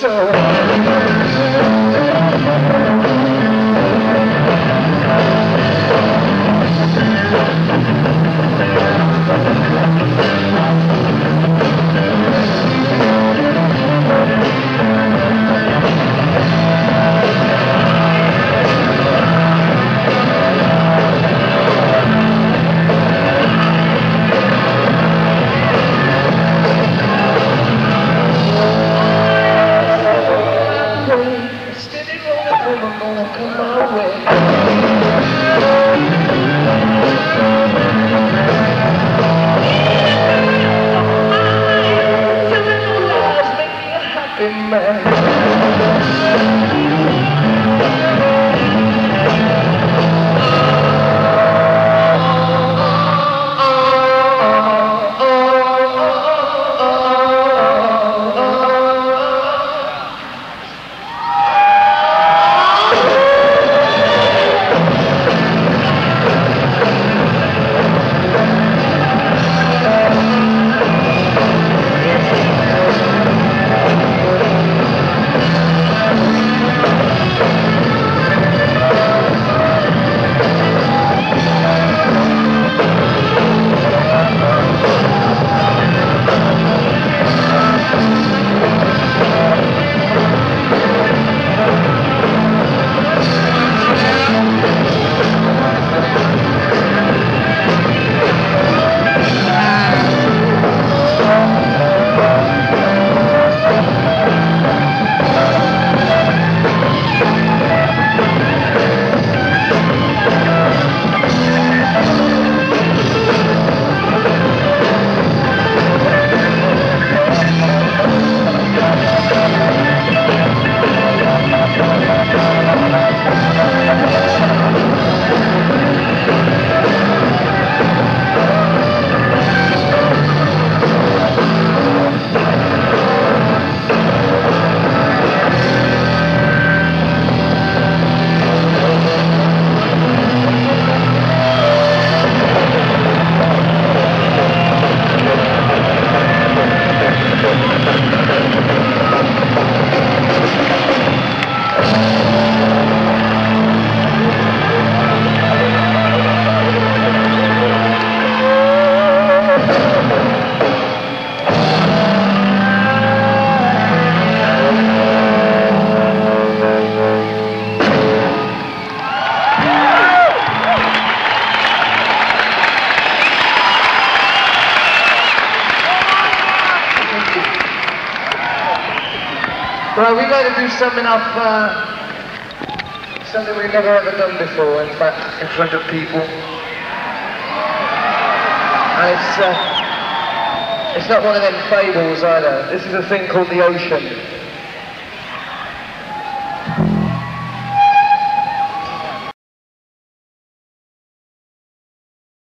so Well, we've got to do something off, uh, something we've never ever done before, in fact, in front of people. And it's, uh, it's not one of them fables either. This is a thing called the ocean.